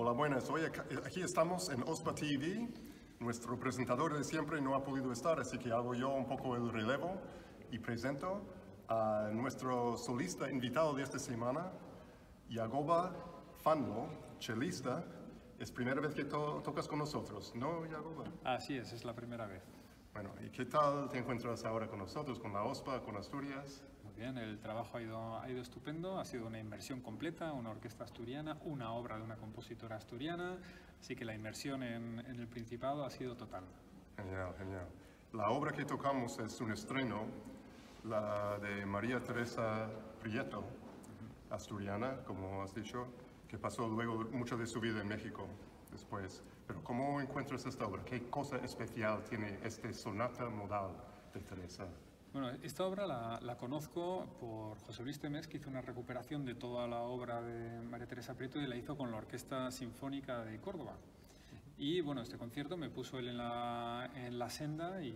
Hola, buenas. Hoy ac- aquí estamos en OSPA TV. Nuestro presentador de siempre no ha podido estar, así que hago yo un poco el relevo y presento a nuestro solista invitado de esta semana, Yagoba Fanlo, chelista. Es primera vez que to- tocas con nosotros, ¿no, Yagoba? Así es, es la primera vez. Bueno, ¿y qué tal te encuentras ahora con nosotros, con la OSPA, con Asturias? Bien, el trabajo ha ido, ha ido estupendo, ha sido una inversión completa, una orquesta asturiana, una obra de una compositora asturiana, así que la inversión en, en el Principado ha sido total. Genial, genial. La obra que tocamos es un estreno, la de María Teresa Prieto, asturiana, como has dicho, que pasó luego mucho de su vida en México después. Pero ¿cómo encuentras esta obra? ¿Qué cosa especial tiene este sonata modal de Teresa? Bueno, esta obra la, la conozco por José Luis Temés, que hizo una recuperación de toda la obra de María Teresa Prieto y la hizo con la Orquesta Sinfónica de Córdoba. Y bueno, este concierto me puso él en la, en la senda y,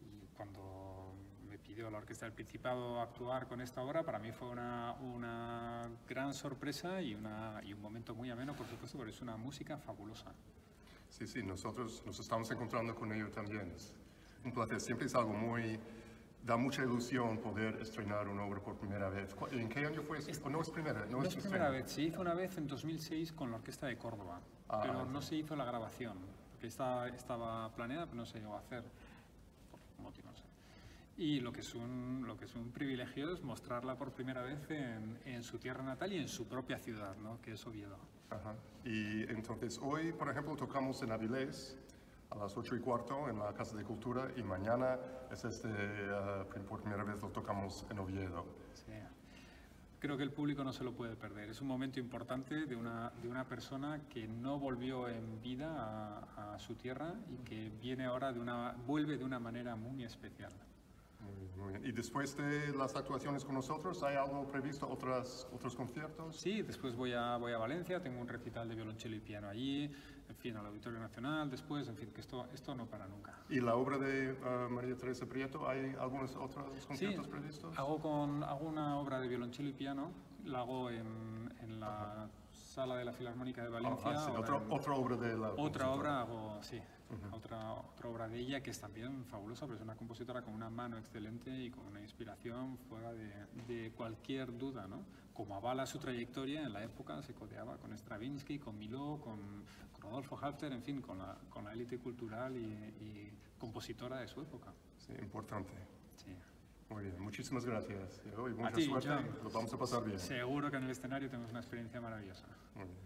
y cuando me pidió la Orquesta del Principado actuar con esta obra, para mí fue una, una gran sorpresa y, una, y un momento muy ameno, por supuesto, porque es una música fabulosa. Sí, sí, nosotros nos estamos encontrando con ello también. Un placer, siempre es algo muy... Da mucha ilusión poder estrenar una obra por primera vez. ¿Cu- ¿En qué año fue? eso? no es primera, no, No es primera estreno. vez, se hizo una vez en 2006 con la Orquesta de Córdoba, Ah, pero no se hizo la grabación, porque esta, estaba planeada, pero no se llegó a hacer, por motivo, no sé. Y lo que, es un, lo que es un privilegio es mostrarla por primera vez en, en su tierra natal y en su propia ciudad, ¿no? que es Oviedo. Ajá. Y entonces hoy, por ejemplo, tocamos en Avilés a las 8 y cuarto en la Casa de Cultura y mañana es este, prim- por primera vez lo tocamos en Oviedo. Sí. Creo que el público no se lo puede perder. Es un momento importante de una, de una persona que no volvió en vida a, a su tierra y que viene ahora de una, vuelve de una manera muy especial. Muy, bien. Y después de las actuaciones con nosotros, ¿hay algo previsto, otras, otros conciertos? Sí, después voy a, voy a Valencia, tengo un recital de violonchelo y piano allí, en fin, al Auditorio Nacional, después, en fin, que esto, esto no para nunca. ¿Y la obra de eh, María Teresa Prieto, hay algunos otros Sí, conciertos previstos? hago, con, hago una obra de violonchelo y piano, la hago en, en la sala de la Filarmónica de Valencia. Ah, sí, ahora otra, en- otra obra de la Otra obra sí, otra, otra obra de ella que es también fabulosa, pero es una compositora con una mano excelente y con una inspiración fuera de, de cualquier duda, ¿no? Como avala su trayectoria en la época, se codeaba con Stravinsky, con Miló, con, con Rodolfo Halfter, en fin, con la, con la élite cultural y, y compositora de su época. Sí, importante. Sí. Muy bien, muchísimas gracias. Y mucha ti, suerte, John. lo vamos a pasar bien. Seguro que en el escenario tenemos una experiencia maravillosa. Muy bien.